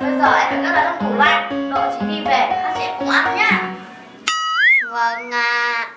bây giờ em phải cất vào trong tủ lạnh. Đợi chị đi về, hai chị cùng ăn nhá. Vâng ạ. à.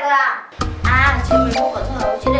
哥。啊，前面有火车，我去。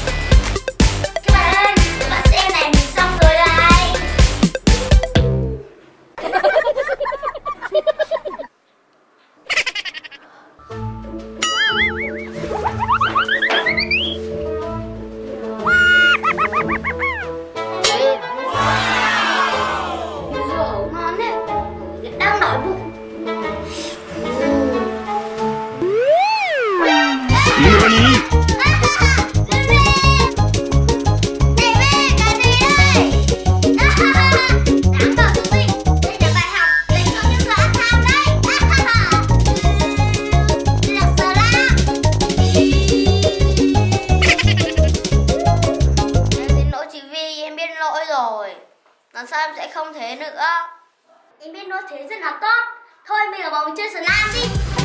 Wow. rồi. Lần sau em sẽ không thế nữa? Em biết nói thế rất là tốt. Thôi mình ở bóng chơi slam đi.